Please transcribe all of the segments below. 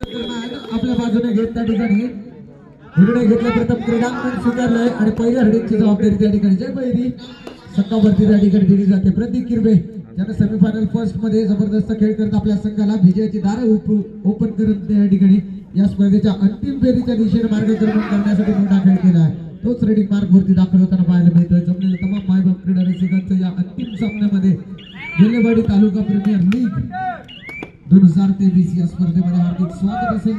आपल्या बाजूने घेत त्या ठिकाणी. निर्णय घेतला प्रथम क्रीडांगण स्वीकारलंय आणि पहिल्या हडीची जबाबदारी त्या ठिकाणी. जय पहिली. संघावरती त्या ठिकाणी दिली जाते. प्रतीक किरबे त्यानं सेमीफायनल फर्स्टमध्ये जबरदस्त खेळ करत आपल्या संघाला विजयाची दारं ओपन करत त्या ठिकाणी. या स्पर्धेच्या अंतिम फेरीच्या दिशेने मार्गक्रमण करण्यासाठी मोठा खेळ केला आहे. तोच रेडिंग मार्ग वरती दाखल होताना पाहायला मिळतोय. जमलेल्या तमाम मायबाप क्रीडा रसिकांचं या अंतिम सामन्यामध्ये गेलेवाडी तालुका प्रीमियर लीग दोन हजार तेवीस या स्पर्धेमध्ये हार्दिक स्वागत असेल.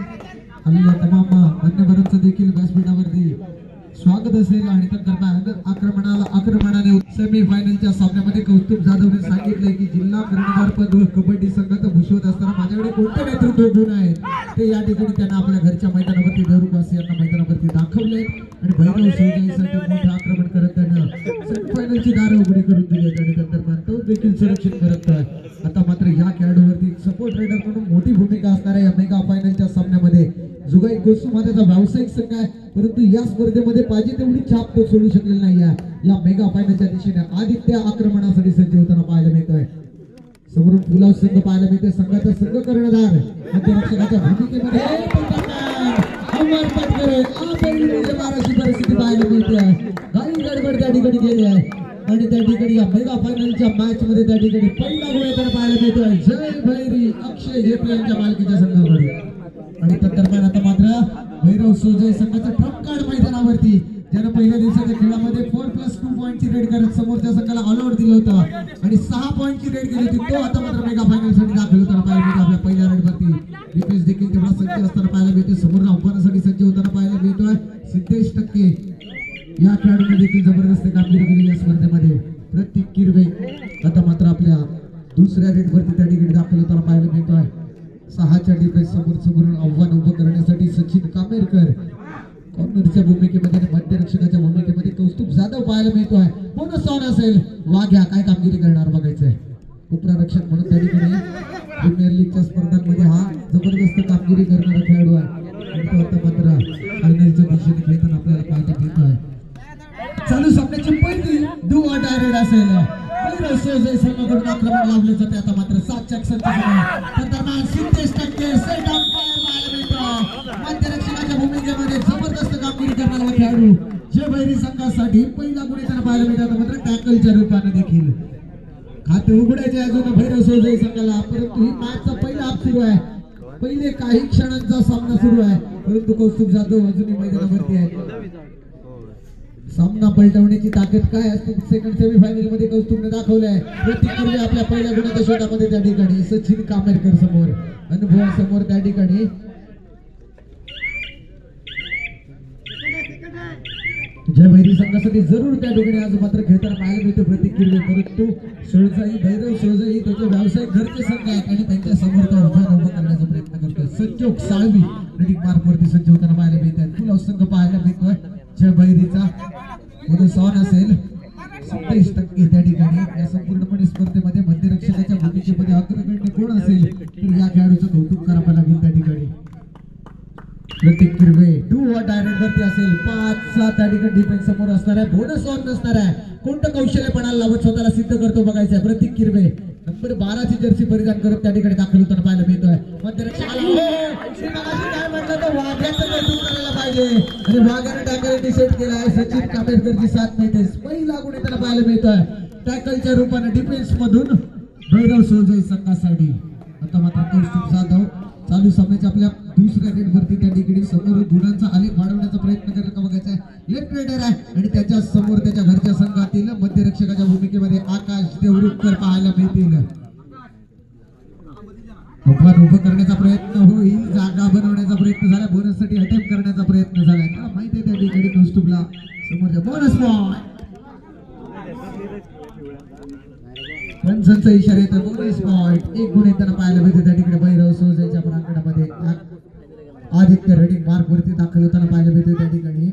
आलेल्या तमाम मान्यवरांचं देखील व्यासपीठावरती स्वागत असेल. आणि त्यांना आक्रमणाला आक्रमणाने सेमीफायनलच्या सामन्यामध्ये कौस्तुभ जाधवने सांगितले की जिल्हा कर्णधार पद व कबड्डी संघात भूषवत असताना माझ्याकडे कोणते नेतृत्व गुण आहेत? ते या ठिकाणी त्यांना आपल्या घरच्या मैदानावरती देवरुखवासी यांना मैदानावरती दाखवले आणि भैरव सौजाईसाठी मोठं आक्रमण करत त्यांना सेमीफायनलची दार उघडी करून दिली आणि तदरम्यान देखील सुरक्षित आहे. आता मात्र या खेळाडूवरती सपोर्ट रायडर म्हणून मोठी भूमिका असणाऱ्या या मेगा फायनलच्या सामन्यामध्ये. जुगाई गोसू हा त्याचा व्यावसायिक संघ आहे परंतु या स्पर्धेमध्ये पाहिजे तेवढी छाप तो सोडू शकलेला नाही आहे या मेगा फायनलच्या दिशेने आदित्य आक्रमणासाठी सज्ज होताना पाहायला मिळतोय. समोरून पुलाव संघ पाहायला मिळते संघाचा संघ कर्णधार मध्यरक्षकाच्या भूमिकेमध्ये परिस्थिती पाहायला मिळते काही गडबड त्या ठिकाणी गेली आहे. आणि त्या ठिकाणी या मेगा फायनलच्या मॅच मध्ये त्या ठिकाणी पहिला गोळ येताना पाहायला मिळतोय. जय भैरी अक्षय झेपे यांच्या मालकीच्या संघामध्ये. आणि तदरम्यान आता मात्र भैरव सोजय संघाचा ट्रम्प कार्ड मैदानावरती ज्यानं पहिल्या दिवसाच्या खेळामध्ये फोर प्लस टू पॉईंटची रेड करत समोरच्या संघाला ऑलआउट दिलं होतं. आणि सहा पॉईंटची रेड केली होती. तो आता मात्र मेगा फायनलसाठी दाखल होताना पाहायला मिळतो आपल्या पहिल्या रेडवरती डिफेन्स देखील तेवढा सज्ज असताना पाहायला मिळतोय. समोर आव्हानासाठी सज्ज होताना पाहायला मिळतोय. सिद्धेश टक्के या खेळाडूने देखील जबरदस्त कामगिरी केली या स्पर्धेमध्ये. प्रत्येक किरवे आता मात्र आपल्या दुसऱ्या रेटवरती त्या तिकीट दाखल होताना पाहायला मिळतो आहे. सहाच्या डिफेन्स समोर समोरून आव्हान उभं करण्यासाठी सचिन कामेरकर कॉर्नरच्या भूमिकेमध्ये आणि मध्यरक्षकाच्या भूमिकेमध्ये कौस्तुभ जाधव पाहायला मिळतो आहे. बोनस ऑन असेल. वाघ्या काय कामगिरी करणार बघायचंय. उपरारक्षक म्हणून त्या ठिकाणी प्रीमियर लीगच्या स्पर्धांमध्ये हा जबरदस्त कामगिरी करणारा खेळाडू आहे. तो आता मात्र फायनलच्या दिशेने खेळताना आपल्याला पाहायला मिळतो आहे चालू सामन्याची पहिली डू ऑर डायरेड असेल. पहिलं सोजय संघाकडून आक्रमण लावले जाते आता मात्र सात चॅक्सनच्या समोर दरम्यान सिद्धेश टक्के सेट ऑन मध्यरक्षकाच्या भूमिकेमध्ये जबरदस्त कामगिरी करणारा खेळाडू जे बैरी संघासाठी पहिला गुण येताना पाहायला मिळतात मात्र टॅकलच्या रूपाने देखील. खाते उघडायचे अजून भैरव सोजय संघाला. परंतु ही मॅचचा पहिला हाफ सुरू आहे. पहिले काही क्षणांचा सामना सुरू आहे. परंतु कौस्तुभ जाधव अजूनही मैदानावरती आहे. सामना पलटवण्याची ताकद काय असते? सेकंड सेमीफायनलमध्ये कौस्तुभने दाखवले आहे. प्रतीक किर्वे आपल्या पहिल्या गुणाच्या शोधामध्ये त्या ठिकाणी. सचिन कामेरकर समोर. अनुभवासमोर त्या ठिकाणी. जय भैरी संघासाठी जरूर त्या ठिकाणी आज मात्र खेळताना पाहायला मिळतो. प्रतीक किर्वे परंतु सोळजाई भैरव सोळजाई त्याचे व्यावसायिक घरचे संघ आहेत आणि त्यांच्यासमोर तो अभियान उभा करण्याचा प्रयत्न करतोय. संजोग साळवी नदी मार्गवरती सज्ज होताना पाहायला मिळत आहेत पुन्हा संघ पाहायला मिळतोय. जय बहिरीचा मध्ये सॉन असेल सत्तावीस टक्के त्या ठिकाणी. या संपूर्णपणे स्पर्धेमध्ये मध्यरक्षकाच्या भूमिकेमध्ये अग्रगण्य कोण असेल तर या खेळाडूचं कौतुक करावं लागेल त्या ठिकाणी. प्रतीक किरवे टू वर डायरेक्ट वरती असेल. पाच सात त्या ठिकाणी डिफेन्स समोर असणार आहे. बोनस ऑन नसणार आहे. कोणतं कौशल्यपणाला लावत स्वतःला सिद्ध करतो बघायचं आहे. प्रतीक किरवे नंबर बाराची जर्सी परिधान करत त्या ठिकाणी दाखल होताना पाहायला मिळतोय. मध्यरक्षकाला काय म्हटलं तर वाघ्याचं कौतुक करायला पाहिजे. आणि वाघाने टॅकल डिसाईड केला आहे. सचिन कामेरकरची साथ मिळते पहिला गुण त्याला पाहायला मिळतोय. टॅकलच्या रूपाने डिफेन्स मधून भैरव सोजय संघासाठी आता मात्र कौस्तुभ जाधव चालू सामन्याच्या आपल्या दुसऱ्या रेडवरती त्या ठिकाणी समोर गुणांचा आलेख वाढवण्याचा प्रयत्न करत का बघायचा आहे? लेफ्ट रेडर आहे. आणि त्याच्यासमोर त्याच्या घरच्या संघातील मध्यरक्षकाच्या भूमिकेमध्ये आकाश देवरुखकर पाहायला मिळतील. आव्हान उभं करण्याचा प्रयत्न होईल जागा बनवण्याचा प्रयत्न झाला बोनससाठी अटेम्प्ट करण्याचा प्रयत्न झालाय का माहिती आहे त्या ठिकाणी कौस्तुभला समोरच्या बोनस बॉल पंचांचा इशारा येतो बोनस पॉइंट एक गुण येताना पाहायला मिळते त्या ठिकाणी भैरव सोजायच्या प्रांगणामध्ये. आदित्य रेडिंग मार्क वरती दाखल होताना पाहायला भेटते त्या ठिकाणी.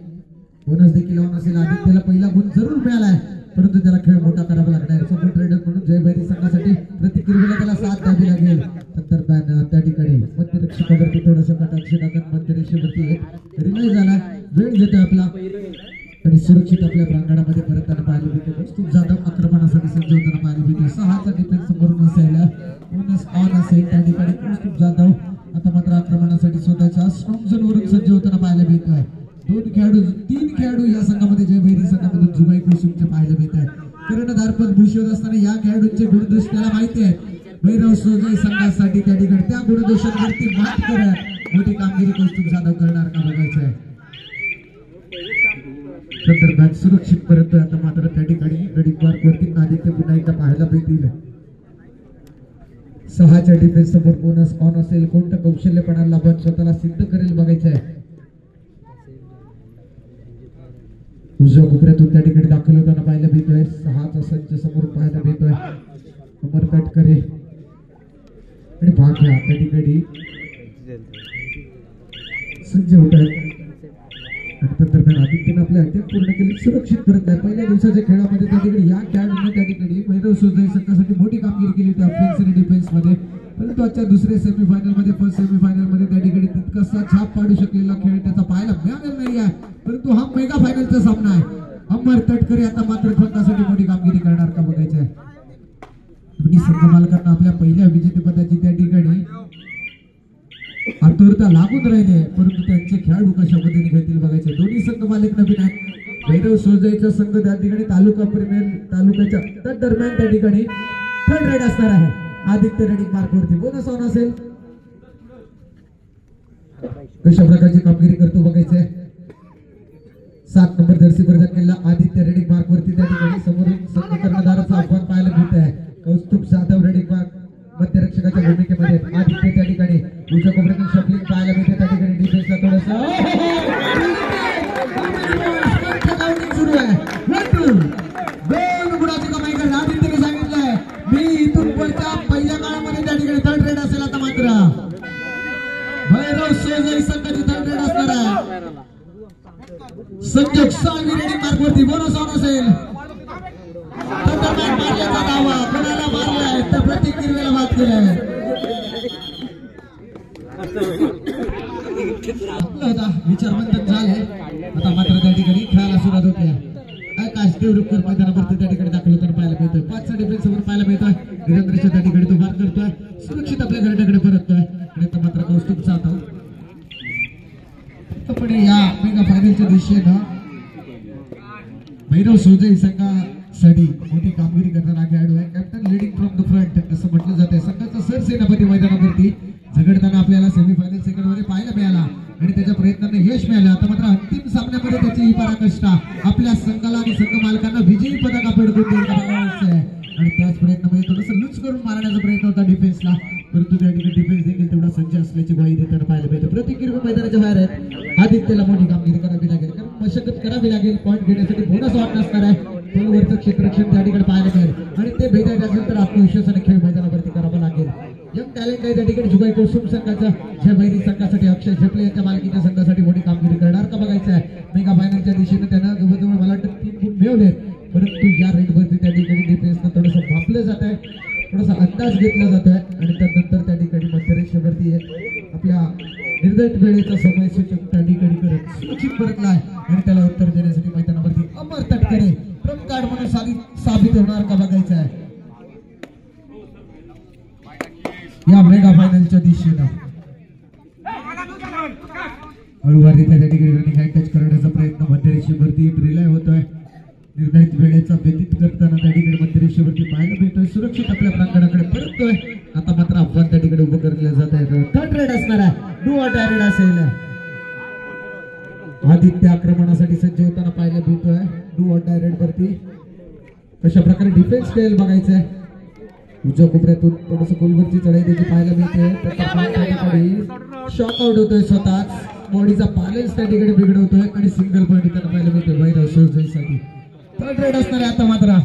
बोनस देखील लावून असेल. आदित्यला पहिला गुण जरूर मिळालाय परंतु त्याला खेळ मोठा करावा लागणार सपोर्ट रेडर म्हणून जय भैरी संघासाठी प्रतिक्रियेला त्याला साथ द्यावी लागेल. मैदान त्या ठिकाणी मध्यरक्षकावरती थोडस कटाक्ष टाकत मध्यरेषेवरती एक रिलीज झाला वेळ घेतो आपला. आणि सुरक्षित आपल्या प्रांगणामध्ये परतताना पाहायला मिळते कौस्तुभ जाधव आक्रमणासाठी सज्ज होताना पाहायला मिळते सहाचा डिफेन्स समोरून असायला बोनस ऑन असेल. त्या ठिकाणी कौस्तुभ जाधव. आता मात्र आक्रमणासाठी स्वतःच्या स्ट्रॉंग झोन वरून सज्ज होताना पाहायला मिळत आहे दोन खेळाडू तीन खेळाडू या संघामध्ये जय भैरी संघामधून जुबाई कुसुमचे पाहायला मिळत आहे कर्णधारपद भूषवत असताना या खेळाडूंचे गुणदोष त्याला माहिती आहे. भैरव सोजई संघासाठी त्या ठिकाणी त्या गुणदोषांवरती मात करत मोठी कामगिरी कौस्तुभ जाधव करणार का बघायचं आहे? संदर्भात सुरक्षित पर्यंत आता मात्र त्या ठिकाणी रडिंग मार्क वरती आदित्य पुन्हा एकदा पाहायला मिळतील. सहाच्या डिफेन्स समोर बोनस ऑन असेल. कोणतं कौशल्यपणा लाभत स्वतःला सिद्ध करेल बघायचं आहे. उजव्या कोपऱ्यातून त्या ठिकाणी दाखल होताना पाहायला मिळतोय. सहाचा संच समोर पाहायला मिळतोय. अमर तटकरे आणि भाग्या त्या ठिकाणी सज्ज होत आहेत आणि तंत्रज्ञान आदित्यनं आपल्या अटॅक पूर्ण केली सुरक्षित करत नाही. पहिल्या दिवसाच्या खेळामध्ये त्या ठिकाणी या खेळाडूंनी त्या ठिकाणी भैरव सोजई संघासाठी मोठी कामगिरी केली होती ऑफेन्स आणि डिफेन्समध्ये. परंतु आजच्या दुसऱ्या सेमीफायनलमध्ये फर्स्ट सेमीफायनलमध्ये त्या ठिकाणी तितकासा छाप पाडू शकलेला खेळ त्याचा पाहायला मिळालेला नाही आहे परंतु हा मेगा फायनलचा सामना आहे. अमर तटकरे आता मात्र फलकासाठी मोठी कामगिरी करणार का बघायचं आहे दोन्ही संघ मालकांना आपल्या पहिल्या विजेतेपदाची त्या ठिकाणी आतुरता लागून राहिले परंतु त्यांचे खेळाडू कशा पद्धतीने खेळतील बघायचे. दोन्ही संघ मालक नवीन आहेत. भैरव सोजाईचा संघ त्या ठिकाणी तालुका प्रीमियर तालुक्याच्या तर दरम्यान त्या ठिकाणी थर्ड रेड असणार आहे. आदित्य रेडिंग मार्कवरती. बोनस ऑन असेल. कशा प्रकारची कामगिरी करतो बघायचंय. सात नंबर जर्सी परिधान केला आदित्य रेडिंग मार्क वरती त्या ठिकाणी. कौस्तुभ जाधव रेडिंग मध्यरक्षकाच्या भूमिकेमध्ये आदित्य त्या ठिकाणी. उजव्या कोपऱ्यातून शफलिंग पाहायला मिळते त्या ठिकाणी. मिळतोय कार्ड म्हणून साबित साबित होणार का बघायचं आहे या मेगा फायनलच्या दिशेनं हळूवारीच्या त्या ठिकाणी रनिंग हँड टच करण्याचा प्रकारे डिफेन्स खेळेल बघायचं आहे उजव्या कोपऱ्यातून थोडस गोलवरची चढाई देखील पाहायला मिळते. शॉक आउट होतोय स्वतःच. बॉडीचा बॅलन्स त्या ठिकाणी बिघडवतोय आणि सिंगल पॉईंट त्याला पाहायला मिळतोय. भैरव सोजईसाठी थर्ड रेड असणार आहे आता मात्र.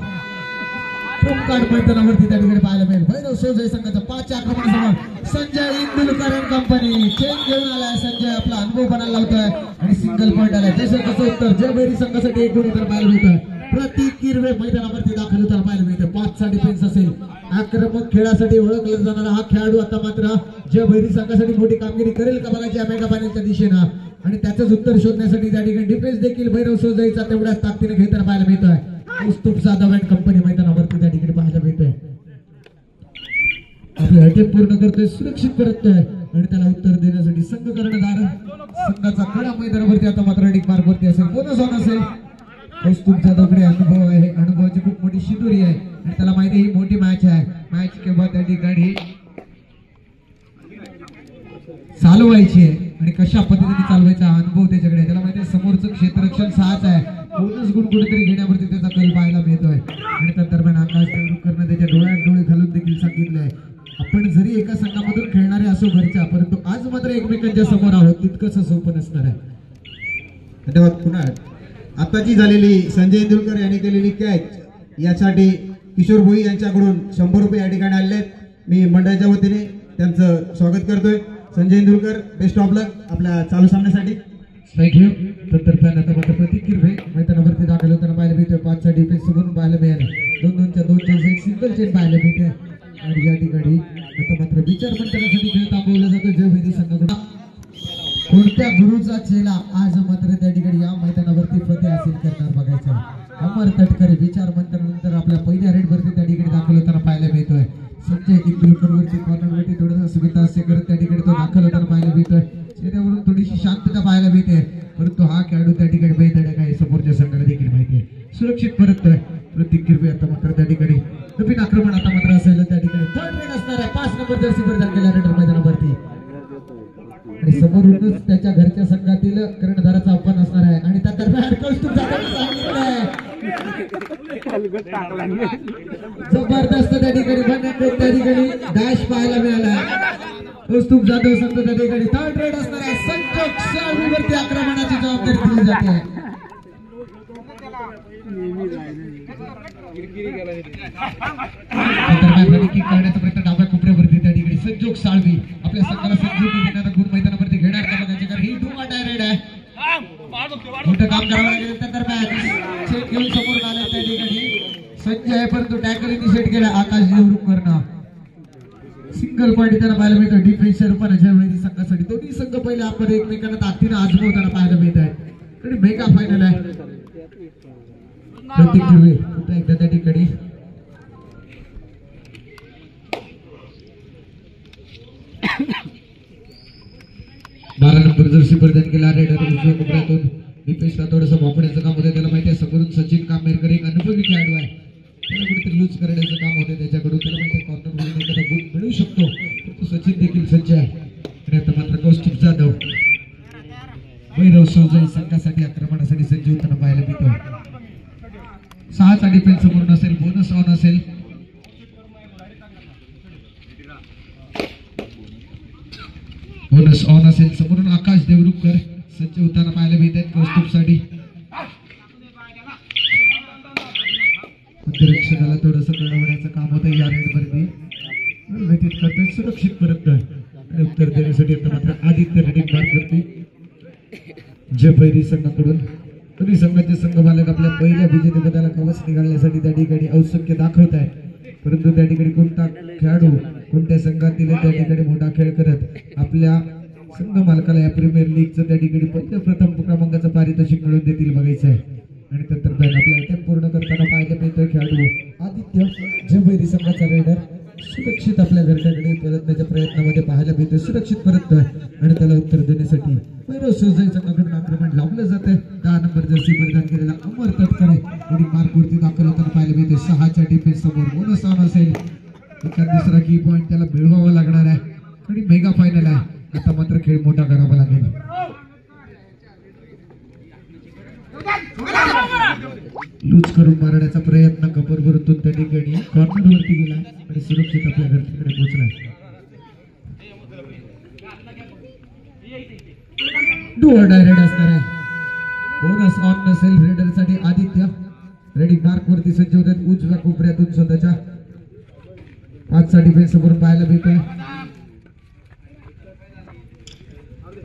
कार्ड मैदानावरती त्या ठिकाणी पाहायला मिळेल. भैरव सोजई संघाचा पाच आक्रमण समोर संजय इंदुलकर कंपनी चेंज घेऊन आलाय संजय. आपला अनुभव बनायला लावतोय आणि सिंगल पॉईंट आलाय जसं कसं उत्तर. जय भैरी संघासाठी एक गुण पाहायला मिळतोय. प्रतीक किरवे मैदानावरती दाखल होताना पाहायला मिळते पाचचा डिफेन्स असेल. आक्रमक खेळासाठी ओळखला जाणारा हा खेळाडू आता मात्र जय भैरी संघासाठी मोठी कामगिरी करेल का बघायची या मेगा दिशेनं. आणि त्याचंच उत्तर शोधण्यासाठी त्या ठिकाणी डिफेन्स देखील भैरव सोजईचा तेवढ्याच ताकदीने घेताना पाहायला मिळतोय. कौस्तुभ जाधव अँड कंपनी मैदानावरती त्या ठिकाणी पाहायला मिळतोय. आपली अटेप पूर्ण करतोय सुरक्षित परततोय आणि त्याला उत्तर देण्यासाठी संघ कर्णधार संघाचा कडा मैदानावरती आता मात्र रेडिंग मार्कवरती असेल. बोनस ऑन असेल. कौस्तुभ जाधवकडे अनुभव आहे. अनुभवाची खूप मोठी शिदुरी आहे. आणि त्याला माहिती आहे ही मोठी मॅच आहे. मॅच केव्हा त्या ठिकाणी चालवायची आहे. आणि कशा पद्धतीने चालवायचा अनुभव त्याच्याकडे त्याला माहिती आहे समोरचं क्षेत्ररक्षण सहाच आहे. कोणच गुण कुठेतरी घेण्यावरती त्याचा कल पाहायला मिळतोय. आणि त्या दरम्यान आकाश करणं त्याच्या डोळ्यात डोळे घालून देखील सांगितलंय आपण जरी एका संघामधून खेळणारे असो घरच्या परंतु आज मात्र एकमेकांच्या समोर आहोत. तितकंच सोपं नसणार आहे. धन्यवाद पुन्हा आताची झालेली संजय इंदुलकर यांनी केलेली कॅच यासाठी किशोर भोई यांच्याकडून शंभर रुपये या ठिकाणी आलेले आहेत. मी मंडळाच्या वतीने त्यांचं स्वागत करतोय. Sanjay Indulkar best of luck आपल्या चालू सामन्यासाठी. थँक्यू तंत्रज्ञान आता मात्र प्रतीक किरवे मैदानावरती दाखल होताना पाहायला मिळतोय. पाचचा डिफेन्स समोरून पाहायला मिळालं. दोन दोनच्या दोन चेस एक सिंगल चेन पाहायला मिळते आणि या ठिकाणी आता मात्र विचार मंथनासाठी खेळ थांबवला जातो जय वैदिक संघ कोणत्या गुरुचा चेला आज मात्र त्या ठिकाणी या मैदानावर हासिल करणार बघायचं? अमर तटकरे विचार जबरदस्त त्या ठिकाणी त्या ठिकाणी डॅश पाहायला मिळाला. कौस्तुभ जाधव संघ त्या ठिकाणी. थर्ड रेड संजोग सावलीवरती आक्रमणाची जबाबदारी दिली जाते. किक करण्याचा प्रयत्न डाव्या कोपऱ्यावरती त्या ठिकाणी. संजोग साळवी आपल्या संघाला देणारा गुण मैदानावरती घेणार का बघायचे? कारण ही डायरेड आहे. मोठं काम करावं परंतु टॅकल इनिशिएट केला आकाश करणं. सिंगल पॉईंट त्यांना पाहायला मिळतं. डिफेन्सच्या रूपाने जयवैरी संघासाठी. दोन्ही संघ पहिले आपण एकमेकांना ताकदीनं आजमवताना पाहायला मिळत आहे. मेगा फायनल आहे एकदा त्या ठिकाणी बारा नंबर जर्सी परिधान केला रेडर उजव्या कोपऱ्यातून दीपेशला थोडंसं वापरण्याचं काम होतं त्याला माहिती आहे समोरून सचिन कामेरकर एक अनुभवी खेळाडू आहे त्याला कुठेतरी लूज करण्याचं काम होतं त्याच्याकडून त्याला माहिती आहे कॉर्नर मधून एखादा गुण मिळू शकतो परंतु सचिन देखील सज्ज आहे आणि आता मात्र कौस्तुभ जाधव वैरव सौजय संघासाठी आक्रमणासाठी सज्ज होताना पाहायला मिळतो सहाचा डिफेन्स समोरून असेल बोनस ऑन असेल बोनस ऑन असेल समोरून आकाश देवरुखकर सज्ज होताना पाहायला मिळत आहेत कौस्तुभसाठी अंतरिक्षणाला थोडस कळवण्याचं काम होतं या रेडवरती व्यतीत करतोय सुरक्षित परत आणि उत्तर देण्यासाठी आता मात्र आदित्य रेडिंग मार्कवरती जयभैरी संघाकडून तरी संघाचे संघ मालक आपल्या पहिल्या विजेतेपदाला कवच निघालण्यासाठी त्या ठिकाणी औत्सुक्य दाखवत आहे. परंतु त्या ठिकाणी कोणता खेळाडू कोणत्या संघातील त्या ठिकाणी मोठा खेळ करत आपल्या संघ मालकाला या प्रीमियर लीगचं त्या ठिकाणी पहिल्या प्रथम क्रमांकाचं पारितोषिक मिळवून देतील बघायचं आहे आणि तंत्रज्ञान आपल्या अटॅक पूर्ण करताना पाहायला मिळतोय खेळाडू आदित्य जयभैरी संघाचा रेडर सुरक्षित आपल्या घरच्याकडे परतण्याच्या प्रयत्नामध्ये पाहायला मिळतोय सुरक्षित परततोय आणि त्याला उत्तर देण्यासाठी वैरव सुजय संघाकडून आक्रमण लावलं जातंय दहा नंबर जर्सी परिधान केलेला अमर तटकरे आणि मार्कवरती दाखल होताना पाहायला मिळते सहाच्या डिफेन्स समोर बोनस ऑन असेल एका दुसरा की पॉईंट त्याला मिळवावा लागणार आहे आणि मेगा फायनल आहे आता मात्र खेळ मोठा करावा लागेल लूज करून मारण्याचा प्रयत्न कपरवरतून त्या ठिकाणी कॉर्नरवरती गेला आणि सुरक्षित आपल्या घरच्याकडे पोहोचला डोअर डायरेक्ट असणार आहे. बोनस ऑन नसेल रेडरसाठी आदित्य. रेडी मार्क वरती सज्ज होतात उजव्या कोपऱ्यातून स्वतःच्या. पाचचा डिफेन्स समोर पाहायला मिळतोय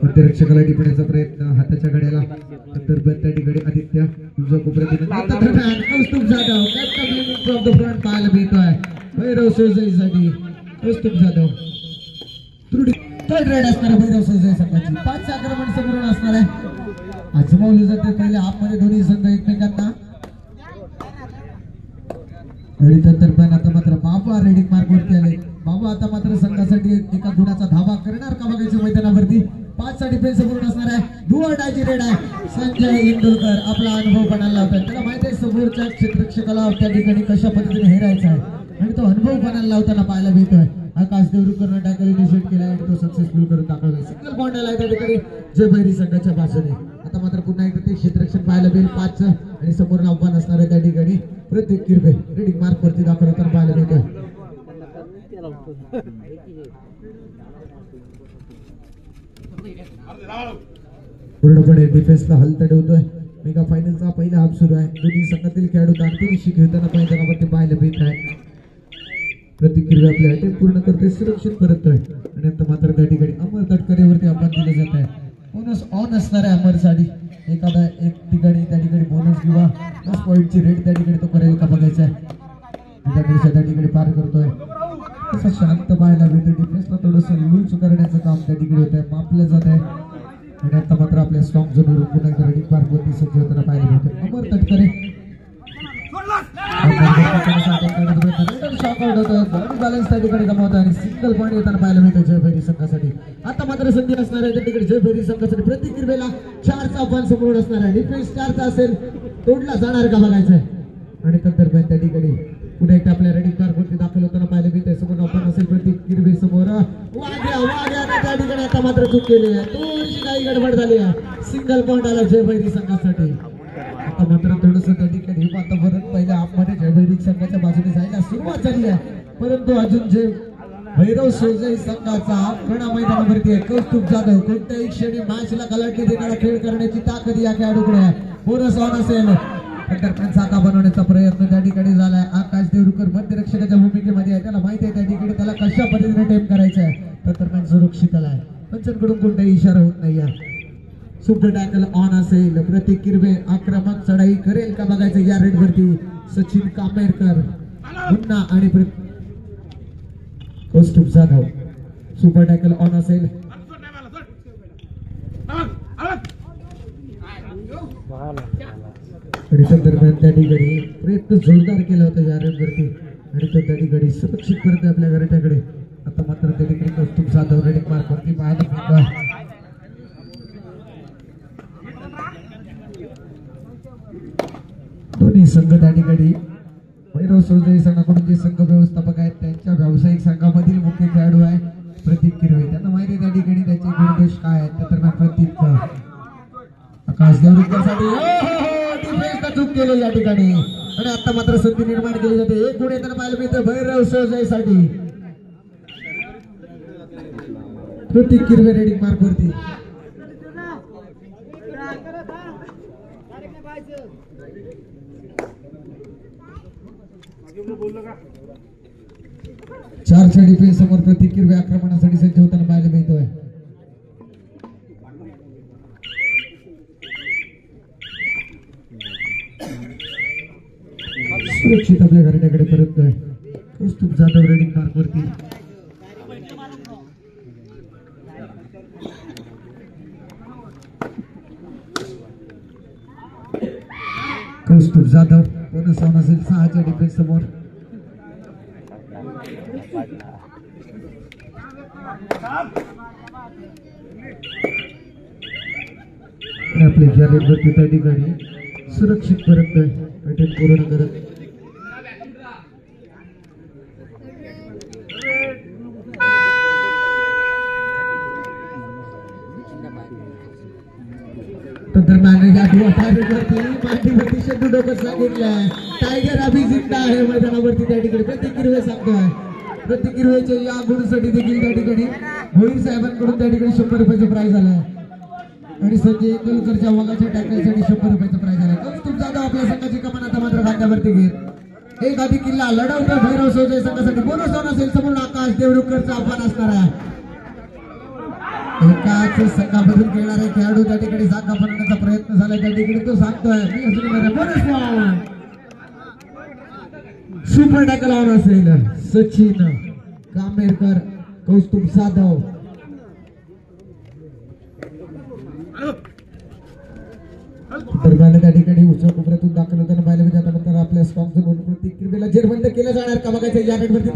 मध्यरक्षकाला टिपण्याचा प्रयत्न हाताच्या घड्याला. नंतर बंद त्या ठिकाणी आदित्य. उजव्या कोपऱ्यातून. Kaustubh Jadhav captain from the front पाहायला मिळतोय भैरव सोजईसाठी कौस्तुभ जाधव त्रुटी. थर्ड रेड असणार भैरव सोजई संघाची पाच आक्रमण असणार आहे. आजमावले जाते. पहिले आपमध्ये दोन्ही संघ एकमेकांना. आणि त्या दरम्यान आता मात्र बाबा रेडिंग मार्क वरती आले. बाबा आता मात्र संघासाठी एका गुणाचा धावा करणार का बघायच्या मैदानावरती? पाच मागचा डिफेन्स पूर्ण असणार आहे. डुअर डायची रेड आहे. संजय इंदुरकर आपला अनुभव पणाला लावतात त्याला माहिती आहे समोरच्या क्षेत्रक्षकाला त्या ठिकाणी कशा पद्धतीने हेरायचा आहे. आणि तो अनुभव पणाला लावताना पाहायला मिळतोय आकाश देवरुकरनं टॅकल इनिशिएट केला आणि तो सक्सेसफुल करून दाखवला सिंगल पॉईंट आला त्या ठिकाणी. जय भैरी संघाच्या भाषेने आता मात्र पुन्हा एकदा ते क्षेत्ररक्षण पाहायला मिळेल. पाच आणि समोर आव्हान असणार आहे त्या ठिकाणी. प्रत्येक किरबे रेडिंग मार्क वरती दाखवताना पाहायला मिळतं. पूर्णपणे डिफेन्सला हलत ठेवतोय. मेगा फायनलचा पहिला हाफ सुरू आहे. दोन्ही संघातील खेळाडू दानपिनिशी खेळताना मैदानामध्ये पाहायला मिळत आहे. प्रतिक्रिया किरवे आपल्या ते पूर्ण करते सुरक्षित आहे आणि आता मात्र त्या ठिकाणी अमर तटकरेवरती आपण दिलं जात आहे. बोनस ऑन असणार आहे अमरसाठी एखादा एक ठिकाणी त्या ठिकाणी बोनस किंवा प्लस पॉईंटची रेट त्या ठिकाणी तो करेल का बघायचा आहे? त्या त्या ठिकाणी पार करतोय. तसं शांत पाहायला मिळतं डिफेन्सला थोडंसं लूज करण्याचं काम त्या ठिकाणी होत आहे मापलं जात आहे. आणि आता मात्र आपल्या स्ट्रॉंग झोनवरून पुन्हा एकदा पार्क वरती सज्ज होताना पाहायला मिळतं अमर तटकरे. बॅलन्स त्या ठिकाणी गमावतो आणि सिंगल पॉईंट येताना पाहायला मिळतं जयभैरी संघासाठी आता मात्र संधी असणार आहे त्या ठिकाणी जयभैरी संघासाठी प्रत्येक क्रिबेला चारचा पण समोर असणार आहे डिफेन्स चारचा असेल तोडला जाणार का बघायचं आहे आणि तंत्रज्ञान त्या ठिकाणी पुढे एकटा आपल्या रेडिंग पार्क वरती दाखल होताना पाहायला मिळतंय समोर आपण असेल प्रत्येक किरबे समोर वाग्या वाग्याने त्या ठिकाणी आता मात्र चूक केली आहे थोडीशी काही गडबड झाली आहे सिंगल पॉईंट आला जयभैरी संघासाठी आता मात्र पहिल्या आपमध्ये जयभैरिक संघाच्या बाजूने जायला सुरुवात झाली आहे. परंतु अजून जे भैरव सोजई संघाचा कणा मैदानावरती आहे. कौस्तुभ जाधव कोणत्याही क्षणी मॅचला गलाटी देणारा खेळ करण्याची ताकद या खेळाडूकडे आहे. बोनस ऑन असेल. दरम्यान साधा बनवण्याचा प्रयत्न त्या ठिकाणी झालाय. आकाश देवरुकर मध्यरक्षकाच्या भूमिकेमध्ये आहे. त्याला माहिती आहे त्या ठिकाणी त्याला कशा पद्धतीने टेम करायचं आहे तर दरम्यान सुरक्षित आहे. पंचांकडून कोणताही इशारा होत नाही आहे. सुपर टॅकल ऑन असेल. प्रतीक किरवे आक्रमक चढाई करेल का बघायचं? या रेड वरती सचिन कामेरकर पुन्हा आणि Kaustubh Jadhav. Super tackle on असेल. दरम्यान त्या ठिकाणी प्रयत्न जोरदार केला होता या रेड वरती आणि तो त्या ठिकाणी सुरक्षित करते आपल्या घराट्याकडे आता मात्र त्या ठिकाणी कौस्तुभ जाधव रेडिंग मार्क वरती पाहायला मिळतोय. दोन्ही संघ त्या ठिकाणी भैरव सोजई संघाकडून जे संघ व्यवस्थापक आहेत. त्यांच्या व्यावसायिक संघामधील मुख्य खेळाडू आहे प्रतीक किरवे. त्यांना माहिती आहे त्या ठिकाणी त्याचे गुणदोष काय आहेत. त्या दरम्यान प्रतीक आकाश देवरुकरसाठी हो, हो, हो, चूक केली या ठिकाणी. आणि आता मात्र संधी निर्माण केली जाते. एक गुण येताना पाहायला मिळतं भैरव सोजईसाठी. प्रतीक किरवे रेडिंग मार्क वरती. चारच्या डिफेन्स समोर प्रतीक आक्रमणासाठी सज्ज होताना पाहायला मिळतोय. सुरक्षित आपल्या घरट्याकडे परततोय. कौस्तुभ जाधव रेडिंग मार्क वरती. कौस्तुभ जाधव. बोनस ऑन असेल सहाच्या डिफेन्स समोर आपले ज्या त्या ठिकाणी सुरक्षित परत अटेक पूर्ण करत टायगर अभि जिंदा आहे मैदानावरती त्या ठिकाणी. प्रत्येक हिरवे सांगतोय प्रत्येक किरवेच्या या गुणसाठी देखील त्या ठिकाणी भोईर साहेबांकडून त्या ठिकाणी शंभर रुपयाचं प्राईज आलाय आणि संजय इंदुलकरच्या वाघाच्या टॅकलसाठी शंभर रुपयाचं प्राईज आलाय कौस्तुभ जाधव आपल्या संघाची कमान आता मात्र खांद्यावरती घेत. एक आधी किल्ला लढवतो भैरव सोजय संघासाठी. बोनस असेल समोर आकाश देवरुखकरचं आव्हान असणार आहे. एकाच संघामधून खेळणारे खेळाडू त्या ठिकाणी जागा बनवण्याचा प्रयत्न झाला त्या ठिकाणी तो सांगतोय मी असं बोनस सुपर टॅकल ऑन असेल सचिन कामेरकर कौस्तुभ साधव दरम्यान त्या ठिकाणी उच्च कोपऱ्यातून दाखल होताना पाहिलं मी त्यानंतर नंतर आपल्या स्टॉक झोन प्रतिक्रियेला जेरबंद केलं जाणार का बघायचं या रेटवरती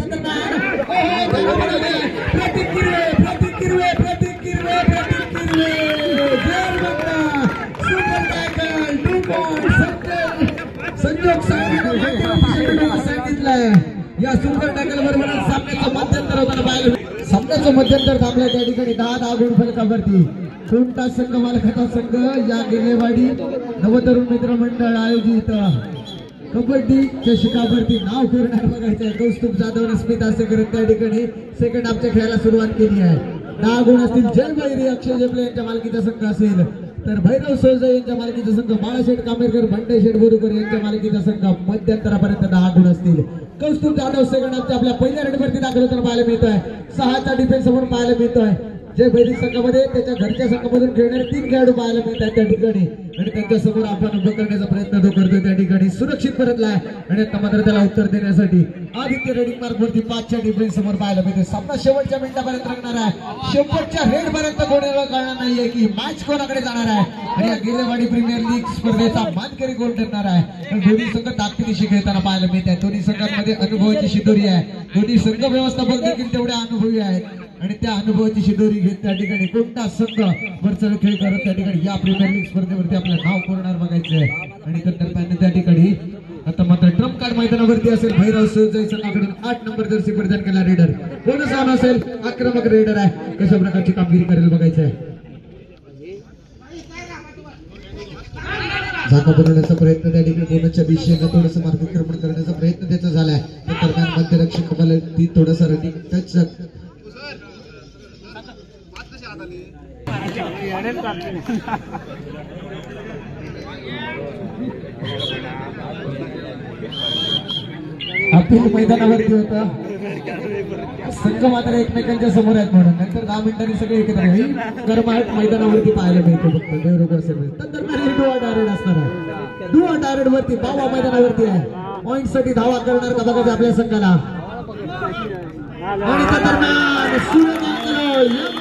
या सुंदर टॅकलवर म्हणून सामन्याचं मध्यंतर होताना पाहिलं सामन्याचं मध्यंतर थांबलं त्या ठिकाणी. दहा दहा गुण फलकावरती. कोणता संघ मालखाचा संघ? या गेलेवाडी नवतरुण मित्र मंडळ आयोजित कबड्डी चषकावरती नाव करणार बघायचं आहे कौस्तुभ जाधव आणि स्मिता करत त्या ठिकाणी सेकंड हाफच्या खेळायला सुरुवात केली आहे. दहा गुण असतील. जय भैरी अक्षय जेपले यांच्या मालकीचा संघ असेल. तर भैरव सोळजे यांच्या मालकीचा संघ. बाळाशेठ कामेरकर भंडे शेठ बोरुकर यांच्या मालकीचा संघ. मध्यंतरापर्यंत दहा गुण असतील. कौस्तुभ जाधव सेकंड आपल्या पहिल्या रेडवरती दाखल होताना पाहायला मिळतोय. सहाचा डिफेन्स म्हणून पाहायला मिळतोय. जे भैरी संघामध्ये त्याच्या घरच्या संघामधून खेळणारे तीन खेळाडू पाहायला मिळतात त्या ठिकाणी. आणि त्यांच्यासमोर आपण उभं करण्याचा प्रयत्न तो करतोय त्या ठिकाणी. सुरक्षित परतलाय आणि आता मात्र त्याला उत्तर देण्यासाठी आदित्य रेडिंग मार्क वरती पाचच्या डिफेन्स समोर पाहायला मिळते सामना शेवटच्या मिनिटापर्यंत रंगणार आहे. शेवटच्या रेड पर्यंत कोणाला कळणार नाहीये की मॅच कोणाकडे जाणार आहे? आणि या गेलेवाडी प्रीमियर लीग स्पर्धेचा मानकरी कोण ठरणार आहे? दोन्ही संघ ताकदीशी खेळताना पाहायला मिळत आहे दोन्ही संघांमध्ये अनुभवाची शिदोरी आहे. दोन्ही संघ व्यवस्थापक देखील तेवढे अनुभवी आहेत. आणि त्या अनुभवाची शिदोरी घेत त्या ठिकाणी कोणता संघ वरचढ खेळ करत त्या ठिकाणी या प्रीमियर लीग स्पर्धेवरती आपलं नाव कोरणार बघायचंय आणि त्यानंतर त्या ठिकाणी आता मात्र ट्रम्प कार्ड मैदानावरती असेल. भैरव संघाकडून आठ नंबर जर्सी परिधान केला रेडर कोण ऑन असेल? आक्रमक रेडर आहे. कशा प्रकारची कामगिरी करेल बघायचंय झाका बनवण्याचा प्रयत्न त्या ठिकाणी कोणाच्या दिशेनं थोडस मार्गक्रमण करण्याचा प्रयत्न त्याचा झालाय. त्या दरम्यान मध्यरक्षक ती रनिंग टच बाहेर अपील मैदानावरती होता. संघ मात्र एकमेकांच्या समोर आहेत म्हणून. नंतर दहा मिनिटांनी सगळे एकत्र होईल गरमाहट मैदानावरती पाहायला मिळतो फक्त. देवरुख असेल तर डुआ डायरेड असणार आहे. डुआ डायरेड वरती बावा मैदानावरती आहे. पॉइंटसाठी धावा करणार का बघायचं आपल्या संघाला? आणि त्या दरम्यान Suryakant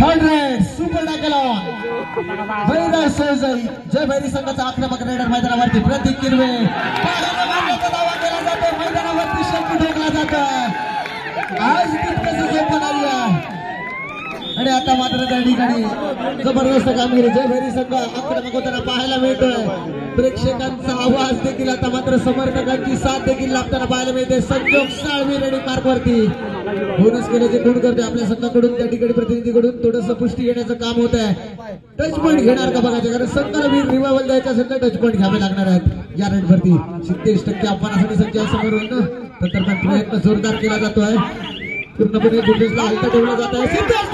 third raid super tackle on Jai Bhairi संघाचा आक्रमक रेडर मैदानावरती प्रतीक किरवे केला जातो मैदानावरती शंभू ठोकला जात आज तितकंच आणि आता मात्र त्या ठिकाणी जबरदस्त कामगिरी. जय भैरी संघ आकडे मागवताना पाहायला मिळतोय. प्रेक्षकांचा आवाज देखील आता मात्र समर्थकांची साथ देखील लाभताना पाहायला मिळते. संजोग साळवीर आणि पार्कवरती बोनस केल्याचे खूण करते आपल्या संघाकडून त्या ठिकाणी प्रतिनिधीकडून. थोडस पुष्टी घेण्याचं काम होत आहे. टच पॉईंट घेणार का बघायचं? कारण संघाला वीर रिवायवल द्यायचा असेल तर टच पॉईंट घ्यावे लागणार आहेत. या रेड वरती टक्के आव्हानासाठी संख्या ना? तर प्रयत्न जोरदार केला जातोय. पूर्णपणे दुर्गेशला हलता ठेवला जात आहे. सिद्धेश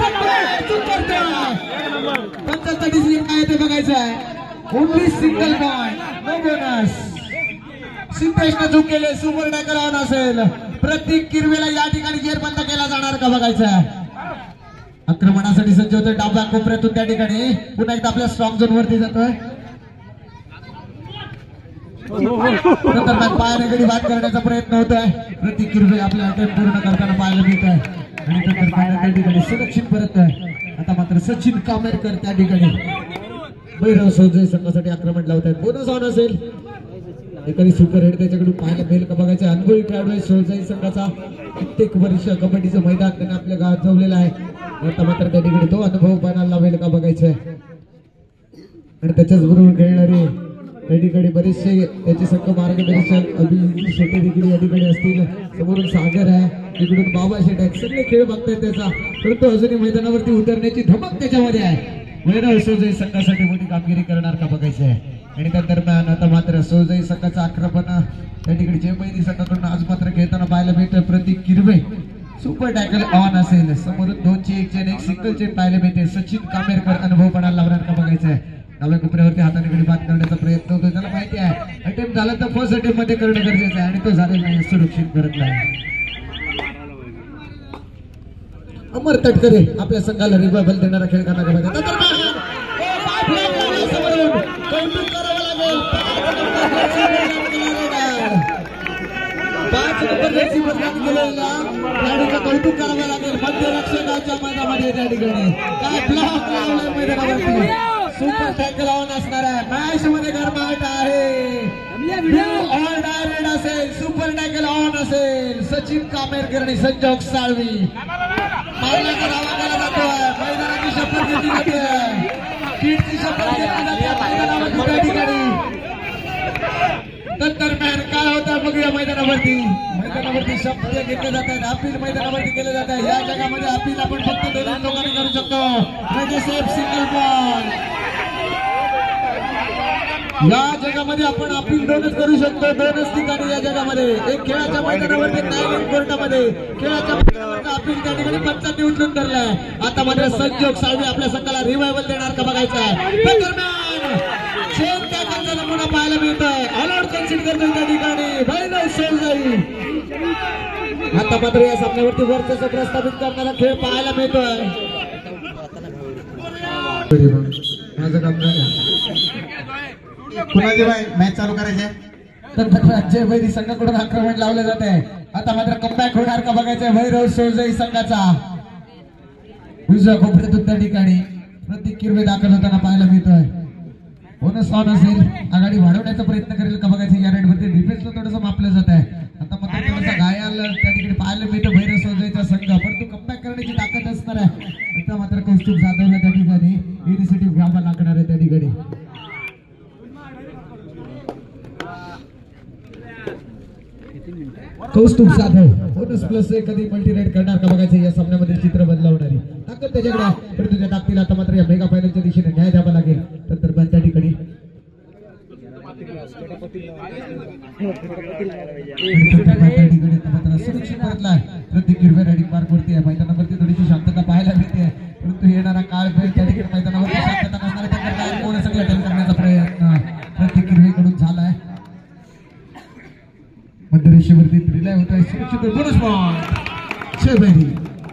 टक्के डिसिजन काय ते बघायचं आहे only single point no bonus सिद्धेशनं चूक केले सुपर टॅकल ऑन असेल. प्रत्येक किरवेला या ठिकाणी गेअर बंद केला जाणार का बघायचं आहे आक्रमणासाठी सज्ज होतोय डाबा कोपऱ्यातून त्या ठिकाणी. पुन्हा एकदा आपल्या स्ट्रॉंग झोन वरती जातोय. पायाने कधी बाद करण्याचा प्रयत्न होत आहे प्रतीक किरवे आपल्या अटेम्प्ट पूर्ण करताना पाहायला मिळत आहे आणि नंतर पायाने त्या ठिकाणी सुरक्षित परत आहे आता मात्र सचिन कामेरकर त्या ठिकाणी. भैरव सौजय संघासाठी आक्रमण लावत आहेत बोनस ऑन असेल. एखादी सुपर हेड त्याच्याकडून पाहायला मिळेल का बघायचं. अनुभवी खेळाडू आहे सोळजाई संघाचा. कित्येक वर्ष कबड्डीचं मैदान त्याने आपल्या गावात जवलेलं आहे. आता मात्र त्या ठिकाणी तो अनुभव पाहायला लावेल का बघायचं आहे आणि त्याच्याच बरोबर खेळणारे त्या ठिकाणी बरेचसे याचे संघ मार्गदर्शक अभिजित शेटे देखील या ठिकाणी असतील. समोरून सागर आहे. तिकडून बाबा शेट आहेत. सगळे खेळ बघतायत त्याचा. परंतु अजूनही मैदानावरती उतरण्याची धमक त्याच्यामध्ये आहे. वैरव सोजई संघासाठी मोठी कामगिरी करणार का बघायचं आहे? आणि त्या दरम्यान आता मात्र सोजई संघाचं आक्रमण. त्या ठिकाणी जय संघाकडून आज मात्र खेळताना पाहायला मिळतोय Pratik Kirve. Super tackle on असेल. समोरून दोनशे एक चेन एक सिंगल चेन पाहायला मिळते सचिन कामेरकर अनुभव पणाला लावणार का बघायचं आहे? डाव्या कोपऱ्यावरती हाताने गडी बाद करण्याचा प्रयत्न होतो त्याला माहिती आहे अटेम्प्ट झाला तर फर्स्ट अटेम्प्टमध्ये करणं गरजेचं आहे आणि तो झालेला नाही सुरक्षित करत नाही. अमर तटकरे आपल्या संघाला रिवायवल देणारा खेळ करणार कौतुक करावं लागेल. पाच नंबर जर्सी कौतुक करावं लागेल. मध्यरक्षकाच्या मैदानामध्ये त्या ठिकाणी. काय ब्लॉक लावलाय मैदानावरती? सुपर टॅकल ऑन असणार आहे. मॅच मध्ये गरमाट आहे. ऑल डायरेक्ट असेल सुपर टॅकल ऑन असेल. सचिन कामेरकर आणि संजोग साळवी. मारण्याचा दावा केला जातोय. मैदानाची शपथ घेतली जाते. किटची शपथ घेतली जाते. मैदानावरती त्या ठिकाणी दरम्यान काय होतं? बघूया मैदानावरती. मैदानावरती शब्द घेतले जात आहेत अपील मैदानावरती केले जात आहे या जगामध्ये अपील आपण फक्त दोन लोकांनी करू शकतो. म्हणजे सिंगल बॉल. या जगामध्ये आपण अपील दोनच करू शकतो. दोनच ठिकाणी या जगामध्ये. एक खेळाच्या मैदानावरती नायलिंग कोर्टामध्ये. खेळाच्या मैदानावरती अपील त्या ठिकाणी पंचांनी उचलून धरलाय आता मात्र संजोग साळवी आपल्या संघाला रिवायवल देणार का बघायचा आहे. दरम्यान चेन नमुना पाहायला मिळतं करतोय त्या ठिकाणी. भैरव आता मात्र या सामन्यावरती वर्चस्व प्रस्थापित करणारा खेळ पाहायला मिळतोय. मॅच चालू करायची? तर अजय वैरी संघाकडून आक्रमण लावलं जात आहे. आता मात्र कमबॅक होणार का बघायचंय भैरव सोळजाई संघाचा. उजव्या कोपऱ्यातून त्या ठिकाणी प्रतीक किरवे दाखल होताना पाहायला मिळतोय. बोनस ऑन असेल. आघाडी वाढवण्याचा प्रयत्न करेल का बघायचं? या रेडवरती डिफेन्सला थोडंसं मापलं जात आहे. आता मात्र थोडंसं घायाल त्या ठिकाणी पाहायला मिळतं भैरव सोळजाईचा संघ. परंतु कमबॅक करण्याची ताकद असणार आहे. आता मात्र कौस्तुभ जाधवला त्या ठिकाणी. इनिशिएटिव्ह घ्यावा लागणार आहे त्या ठिकाणी. कौस्तुभ जाधव बोनस प्लस कधी मल्टी राईड करणार का बघायचं? या सामन्यामध्ये चित्र बदलावणारी. ताकद त्याच्याकडे. परंतु त्या ताकदीला आता मात्र या मेगा फायनलच्या दिशेने न्याय द्यावा लागेल तर दरम्यान त्या ठिकाणी त्या ठिकाणी आता मात्र सुरक्षित परतलाय प्रत्येक हिरव्या रायडिंग मार्क वरती आहे मैदानावरती थोडीशी शांतता पाहायला मिळते परंतु येणारा काळ वेळ त्या ठिकाणी मैदानावरती शांतता नसणार त्याकरता कोण सगळं अटेंड करण्याचा प्रयत्न प्रत्येक हिरवेकडून झालाय मध्यरेषेवरती रिलाय होत आहे सुरक्षित बोनस बॉल छे बैरी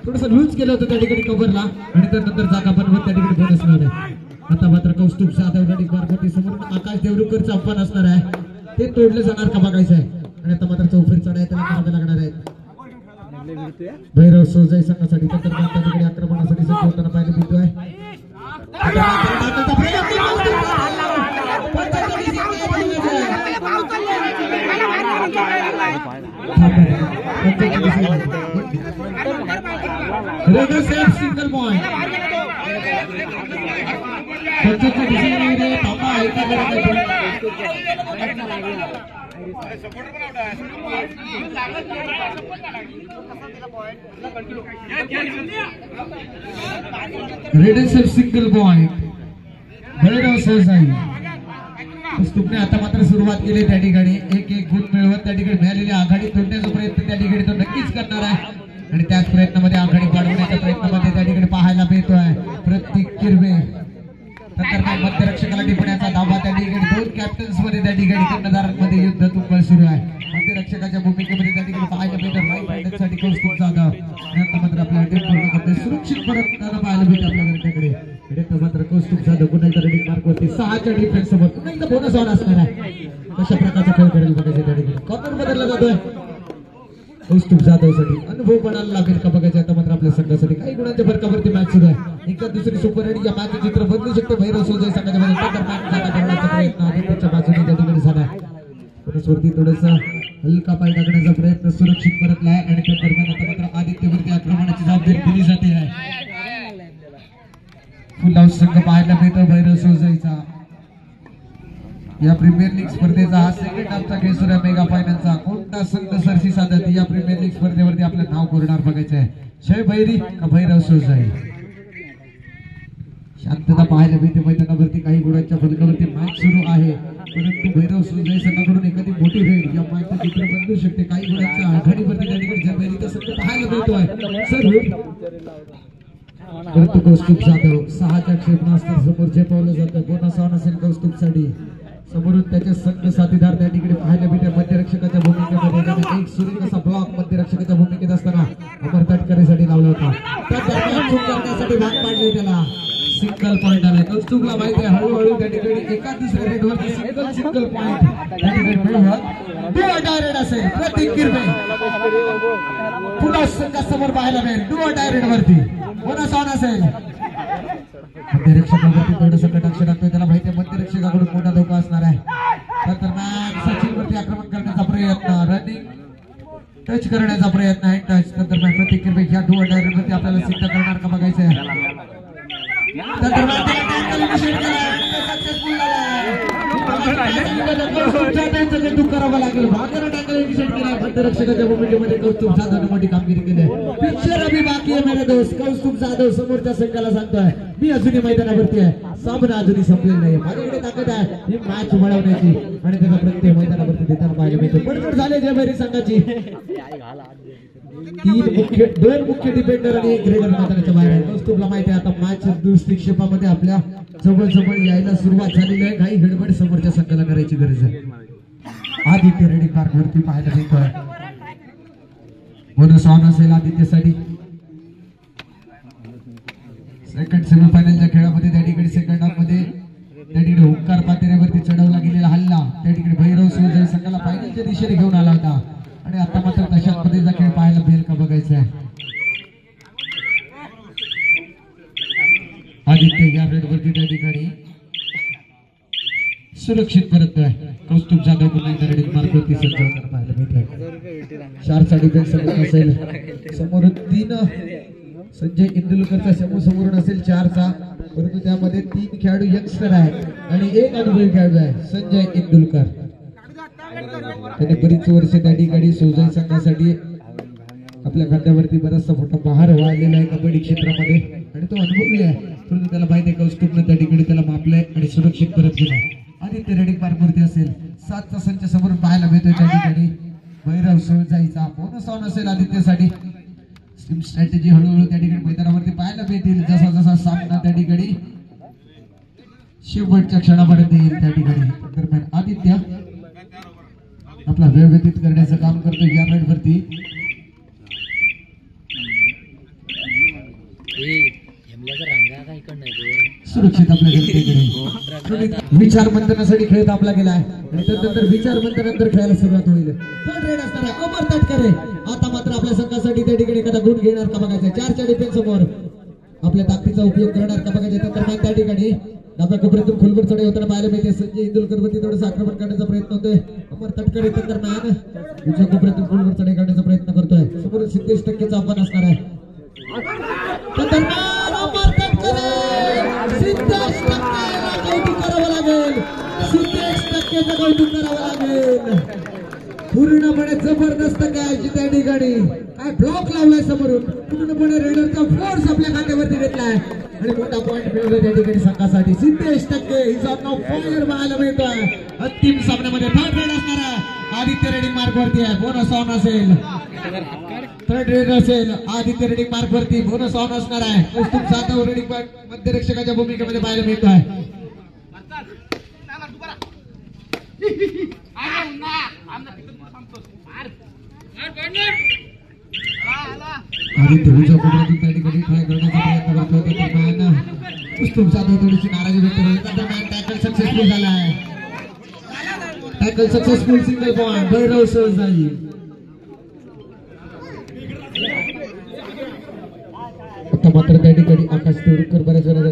थोडस लूज केलं होतं त्या ठिकाणी कव्हरला आणि त्यानंतर जागा बनवत त्या ठिकाणी बोनस मिळाले. आता मात्र कौस्तुभ साधव गाडी वरती समोर आकाश देवरुकरचं आव्हान असणार आहे. ते तोडले जाणार का बघायचं आहे? आणि आता मात्र चौफेर चढाई त्याला करावे लागणार आहेत भैरव सोजाई संघासाठी तर त्या आक्रमणासाठी सज्ज होताना पाहायला मिळतोय. सिंगल पॉइंट टाकलचा प्रयत्न कौस्तुभ पंचेचाळीस एक आहे. रेडर सेफ सिंगल पॉइंट पंचायतच्या दिशेने थांबा ऐका जरा सिंगल पॉइंट भैरव सहसाई पुस्तुकने आता मात्र सुरुवात केली त्या ठिकाणी. एक एक गुण मिळवत त्या ठिकाणी मिळालेली आघाडी तोडण्याचा प्रयत्न त्या ठिकाणी तो नक्कीच करणार आहे. आणि त्याच प्रयत्नामध्ये आघाडी वाढवण्याच्या प्रयत्नामध्ये त्या ठिकाणी पाहायला मिळतोय. प्रत्येक किरवे. नंतर मध्यरक्षकाला टिपण्याचा दावा त्या ठिकाणी. दोन कॅप्टन्समध्ये त्या ठिकाणी कर्णधारांमध्ये युद्ध तुंबळ सुरू आहे. मध्यरक्षकाच्या भूमिकेमध्ये त्या ठिकाणी पाहायला भेटत राईट कौस्तुभ जाधव. नंतर मात्र आपल्या अटेम्प्ट पूर्ण करते सुरक्षित परत पाहायला भेटत आपल्या त्याकडे. इथे मात्र कौस्तुभ जाधव. पुन्हा एकदा रेडिंग मार्क वरती सहाच्या डिफेन्स सोबत. पुन्हा एकदा बोनस ऑन असणार आहे. कशा प्रकारचा खेळ करेल बघायचं त्या ठिकाणी? कॉर्नर बदलला जातोय. कौस्तुभ जाधवसाठी अनुभव पणाला लागेल का बघायचं? आता मात्र आपल्या संघासाठी काही गुणांच्या फरकावरती मॅच सुरू त्यानंतर दुसरी सुपर हिट या मॅच चित्र बदलू शकतो. भैरव सोजय संघाच्या प्रयत्न बाजूने त्या ठिकाणी झाला पुनस्वरती थोडस हलका पाय टाकण्याचा प्रयत्न सुरक्षित परतला आहे. आणि त्या दरम्यान आता मात्र आदित्यवरती आक्रमणाची जबाबदारी दिली जाते. आहे फुल हाऊस संघ पाहायला मिळतो भैरव सोजईचा या प्रीमियर लीग स्पर्धेचा हा सेकंड हाफचा खेळ सुरू आहे. मेगा फायनलचा कोणता संघ सरशी साधत? या प्रीमियर लीग स्पर्धेवरती आपलं नाव कोरणार बघायचं आहे शय भैरी का भैरव सोजाई शांतता पाहायला मिळते. मैदानावरती काही गुणांच्या फलकावरती मॅच सुरू आहे. परंतु भैरव सुजय संघाकडून एखादी मोठी रेड या मॅचचं चित्र बदलू शकते. काही गुणांच्या आघाडीवरती त्या ठिकाणी जबैरीचा संघ पाहायला मिळतोय. सर परंतु कौस्तुभ जाधव सहाच्या क्षेपणास्त्र समोर झेपवलं जातं. बोनस ऑन असेल कौस्तुभसाठी? समोरून त्याचे संघ साथीदार त्या ठिकाणी पाहायला मिळते मध्यरक्षकाच्या भूमिकेमध्ये. एक सुरेख असा ब्लॉक मध्यरक्षकाच्या भूमिकेत असताना अमर तटकरेसाठी लावला होता त्या दरम्यान चूक करण्यासाठी भाग पाडली त्याला सिंगल पॉईंट माहिती आहे हळूहळू त्या ठिकाणी एका दुसऱ्या रेडवरती सिंगल सिंगल पॉईंट त्या ठिकाणी मिळवत डू डायरेक्ट असेल प्रतीक किरबे पुन्हा संघासमोर पाहायला मिळेल. डुअ डायरेक्ट वरती. बोनस ऑन असेल. मध्यरक्षकावरती थोडंसं कटाक्ष टाकतोय त्याला माहिती आहे मध्यरक्षकाकडून मोठा धोका असणार आहे. खतरनाक सचिन वरती आक्रमण करण्याचा प्रयत्न. रनिंग टच करण्याचा प्रयत्न. केला मध्यरक्षकाच्या भूमिकेमध्ये कौस्तुभ जाधवने मोठी कामगिरी केली आहे. पिक्चर अभि बाकी आहे मेरे दोस्त. कौस्तुभ जाधव समोरच्या संघाला सांगतोय. मी अजूनही मैदानावरती आहे. सामना अजूनही संपलेला नाही. माझ्याकडे ताकद आहे. ही मॅच वळवण्याची आणि त्याचा प्रत्येक मैदानावरती देताना पाहायला मिळतो. पडझड झाले जयभैरी संघाची. तीन मुख्य दोन मुख्य डिफेंडर आणि एक ग्रेडर मैदानाच्या बाहेर आहे कौस्तुभला माहिती आहे आता मॅच दृष्टिक्षेपामध्ये आपल्या जवळ जवळ यायला सुरुवात झालेली आहे. काही गडबड समोरच्या संघाला करायची गरज आहे. आदित्य रेडी पार्क वरती पाहायला मिळतोय बोनस ऑन असेल आदित्यसाठी. सेकंड सेमीफायनलच्या खेळामध्ये त्या ठिकाणी सेकंड हाफमध्ये त्या ठिकाणी हुंकार पातेऱ्यावरती चढवला गेलेला हल्ला. त्या ठिकाणी भैरव सोजय संघाला फायनलच्या दिशेने घेऊन आला होता. आणि आता मात्र तशाच पद्धतीचा खेळ पाहायला मिळेल का बघायचं आहे आदित्य या रेडवरती त्या ठिकाणी सुरक्षित परततोय कौस्तुभ जाधव पुन्हा मार्गवरती सज्ज होताना पाहायला मिळतोय चारचा डिफेन्स समोर असेल. समोर तीन संजय इंदुलकरचा समोर समोरून असेल चारचा परंतु त्यामध्ये तीन खेळाडू यंगस्टर आहेत. आणि एक अनुभवी खेळाडू आहे संजय इंदुलकर. त्याने बरीच वर्ष त्या ठिकाणी सोजय संघासाठी आपल्या खात्यावरती बराचसा मोठा बहार वाढलेला आहे कबड्डी क्षेत्रामध्ये. आणि तो अनुभवी आहे. परंतु त्याला माहिती आहे कौस्तुभनं त्या ठिकाणी त्याला मापलंय आणि सुरक्षित परत गेला आदित्य रेडिंग पार्कवरती असेल? सातचा संच समोरून पाहायला मिळतोय त्या ठिकाणी. भैरव सोळजाईचा बोनस ऑन असेल आदित्यसाठी. स्टीम स्ट्रॅटेजी हळूहळू त्या ठिकाणी मैदानावरती पाहायला मिळतील. जसा जसा सामना त्या ठिकाणी शेवटच्या क्षणापर्यंत येईल त्या ठिकाणी. दरम्यान आदित्य आपला वेळ व्यतीत करण्याचं काम करतो या वरती सुरक्षित आपल्या जनतेकडे. विचार मंथनासाठी खेळ आपला गेला आहे आणि त्यानंतर विचार मंथनानंतर खेळायला सुरुवात होईल. असणार अमर तटकरे. आता मात्र आपल्या संघासाठी त्या ठिकाणी एखादा गुण घेणार का चार चारच्या डिफेन्स समोर आपल्या ताकदीचा उपयोग करणार का बघायचा? तर दरम्यान त्या ठिकाणी. डाब्या कोपऱ्यातून खोलवर चढे होताना पाहायला मिळते. संजय इंदुलकर वरती थोडंसं आक्रमण करण्याचा प्रयत्न होतोय. अमर तटकरे तर दरम्यान उजव्या कोपऱ्यातून खोलवर चढे करण्याचा प्रयत्न करतोय. समोर सिद्धेश टक्केचा आव्हान असणार आहे. सिद्धेश कौतुक करावं लागेल. पूर्णपणे जबरदस्त कॅच त्या ठिकाणी. काय ब्लॉक लावलाय समोरून? पूर्णपणे रेडरचा फोर्स आपल्या खात्यावरती घेतलाय आणि मोठा पॉईंट मिळवला त्या ठिकाणी संघासाठी. सिद्धेश टक्के हिचा नाव फायर पाहायला मिळतोय. अंतिम सामन्यामध्ये थर्ड रेड असणार आहे. आदित्य रेडिंग मार्क वरती आहे. बोनस ऑन असेल. थर्ड रेड असेल. आदित्य रेडिंग मार्क वरती. बोनस ऑन असणार आहे. कौस्तुभ जाधव रेडिंग मध्यरक्षकाच्या भूमिकेमध्ये पाहायला मिळतोय. आदित्य उजव्या त्या ठिकाणी ट्राय करण्याचा प्रयत्न त्या दरम्यान थोडीशी नाराजी व्यक्त करत दरम्यान टॅकल सक्सेसफुल झाला आहे टॅकल सक्सेसफुल सिंगल पॉईंट आता मात्र त्या ठिकाणी आकाश देवरुखकर बऱ्याच वेळा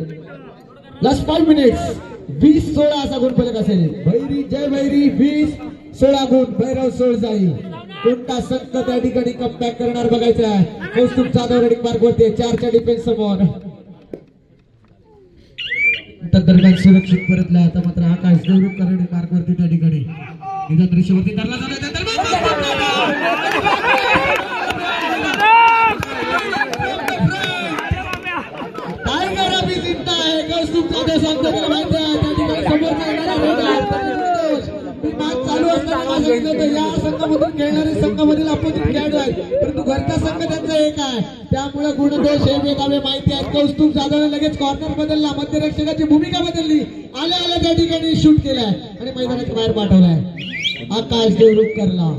लास्ट फाईव्ह मिनिट्स वीस सोळा असा गुण फलक असेल. भैरी जय भैरी वीस सोळा गुण. भैरव सोळ जाईल कोणता संघ त्या ठिकाणी कमबॅक करणार बघायचं आहे. कौस्तुभ जाधव रेडिंग मार्क वरती चारच्या डिफेन्स समोर. दरम्यान सुरक्षित परतला आता मात्र आकाश देवरुखकर करणे मार्ग वरती त्या ठिकाणी. निदान दृश्यवरती धरला जाणार त्यामुळे गुणदोष हे वेगावे माहिती आहेत कौस्तुभ जाधवने लगेच कॉर्नर बदलला. मध्यरक्षकाची भूमिका बदलली. आल्या आल्या त्या ठिकाणी शूट केलाय. आणि मैदानाच्या बाहेर पाठवलाय. आकाश देवरुखकरला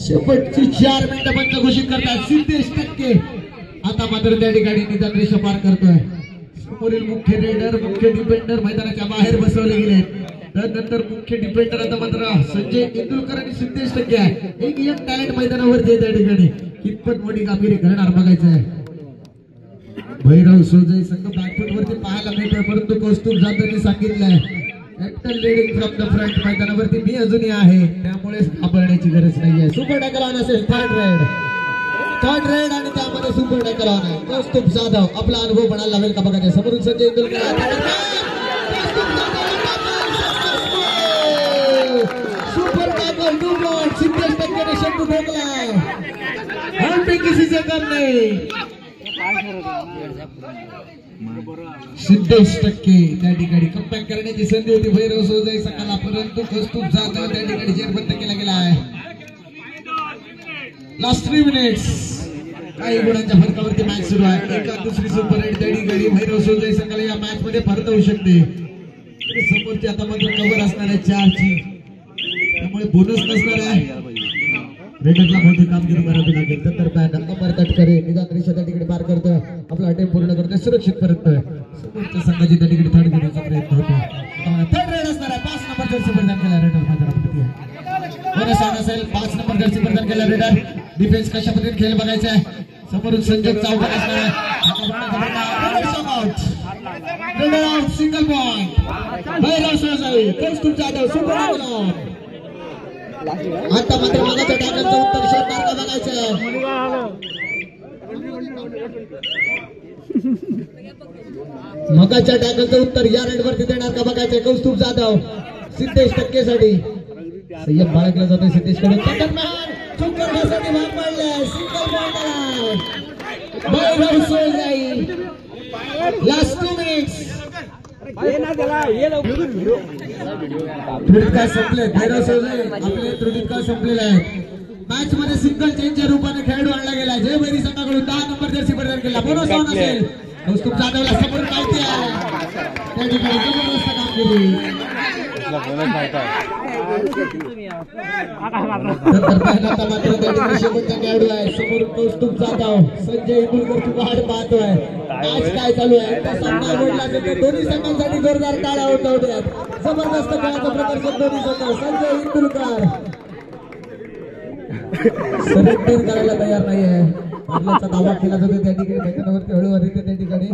शेवटची चार मिनिटं बंद घोषित करतात. सिद्धेश टक्के. आता मात्र त्या ठिकाणी निदान रेषा पार करतोय. समोरील मुख्य रेडर मुख्य डिफेंडर मैदानाच्या बाहेर बसवले गेले त्यानंतर मुख्य डिपेंडर आता मात्र संजय इंदुरकर आणि सिद्धेश टक्के आहे. एक एक टॅलेंट मैदानावरती आहे त्या ठिकाणी. कितपत मोठी कामगिरी करणार बघायचं आहे भैरव सोजय संघ बॅकफुट वरती पाहायला मिळतोय परंतु कौस्तुभ जाधवने सांगितलंय. Captain leading from the front मैदानावरती मी अजूनही आहे. त्यामुळे घाबरण्याची गरज नाहीये. सुपर टॅकल ऑन असेल थर्ड रेड थर्ड रेड आणि त्यामध्ये सुपर टॅकल ऑन आहे. कौस्तुभ जाधव आपला अनुभव म्हणायला लागेल का बघायचं समोरून संजय इंदुलकर सिद्धेश टक्केने शंभू हम भी किसी से कम नहीं. सिद्धेश टक्के त्या ठिकाणी कमबॅक करण्याची संधी होती. भैरव सोजई सकाळला परंतु कौस्तुभ जाधव त्या ठिकाणी जेरबंद केला गेला आहे. लास्ट थ्री मिनिट्स काही गुणांच्या फरकावरती मॅच सुरू आहे. एका दुसरी सुपर एट त्या ठिकाणी भैरव सोजई सकाळी या मॅच मध्ये परत होऊ शकते. समोरची आता मात्र कव्हर असणार आहे चारची. त्यामुळे बोनस नसणार आहे. रेडरला मोठी कामगिरी करावी लागेल तर बॅट अमर तटकरे निदान रेषा त्या ठिकाणी पार करतो आपला अटेम्प पूर्ण करतोय सुरक्षित परततोय. समोरच्या संघाची त्या ठिकाणी थर्ड घेण्याचा प्रयत्न होतो थर्ड रेड असणार आहे पाच नंबर जर्सी प्रदान केला रेडर असेल पाच नंबर जर्सी प्रदान केला रेडर? डिफेन्स कशा पद्धतीने खेळ बघायचा आहे? समोरून संजय चौकात असणार आहे. सिंगल पॉईंट भैरव सोसाई कौस्तुभ जाधव सुपर आता मात्र मागाच्या टाकाचं उत्तर शोधणार का बघायचं मगाच्या टॅकलचं उत्तर या रेडवरती देणार का बघायचं? कौस्तुभ जाधव सिद्धेश टक्केसाठी. संयम बाळगला जातोय सिद्धेशकडून चुकण्यासाठी भाग पाडलाय सिंगल पॉइंट भैरव सोजाई लास्ट टू मिनिट्स त्रुटीत काय संपले? भैरव सोजय आपले त्रुटीत काय संपलेले आहेत. मॅच मध्ये सिंगल चेंजच्या रूपाने खेळाडू आणला गेला. जय भैरी संघाकडून दहा नंबर जर्सी प्रदान केला. बोनस ऑन असेल. कौस्तुभ जाधवला समोर माहिती आहे? त्या ठिकाणी जबरदस्त कामगिरी खेळाडू आहे समोर कौस्तुभ जाधव संजय वाट पाहतोय मॅच काय चालू आहे. दोन्ही संघांसाठी जोरदार टाळ्या होत जबरदस्त खेळाचं प्रदर्शन दोन्ही संघ संजय इंदुरकर सरेंडर करायला तयार नाहीये पाटलाचा दावा केला जातो त्या ठिकाणी मैदानावरती हळूहळू येते त्या ठिकाणी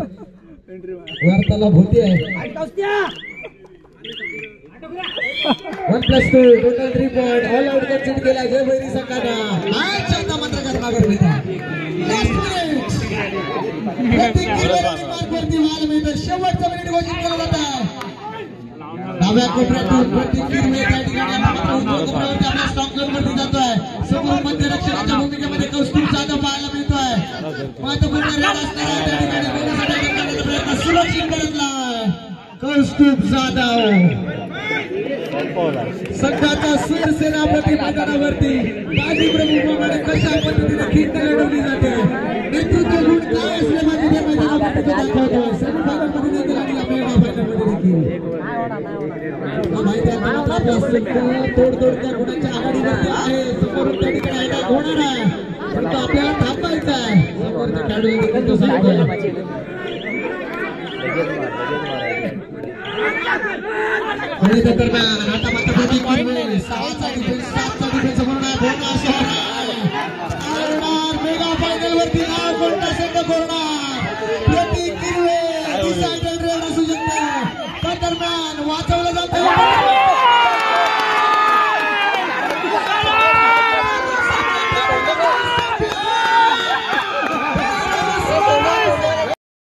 वार्ताला होती आहे one plus two total three point all out concede केला जय भैरी संघानं आता मात्र करणार शेवटचा मिनिट घोषित केला जात. आहे डाव्या कोपऱ्यातून प्रत्येक किरवे त्या ठिकाणी आता मात्र उजव्या कोपऱ्यावरती आपल्या स्टॉक झोन वरती जातोय. समोर मध्य रक्षणाच्या भूमिकेमध्ये कौस्तुभ जाधव पाहायला मिळतोय. महत्त्वपूर्ण रेड त्या ठिकाणी. सुरक्षित करतलाय कौस्तुभ जाधव. संघाचा सरसेनापती मैदानावरती बाजीप्रभू प्रमुखाकडे कशा पद्धतीने खिंड लढवली जाते? नेतृत्व गुण काय असले पाहिजे त्या मैदानावरती तो दाखवतो. सेमीफायनल देखील आणि देखील. माहिती आहे आघाडीवरती आहे. समोरून त्या ठिकाणी होणार आहे आपल्याला थांबायचं आहे. देखील तो आणि त्या दरम्यान आता मात्र प्रतीक किरवे सहाचा डिफेन्स सातचा डिफेन्स म्हणून आहे बोनस होणार मेगा फायनल वरती नाव कोणता संघ कोरणार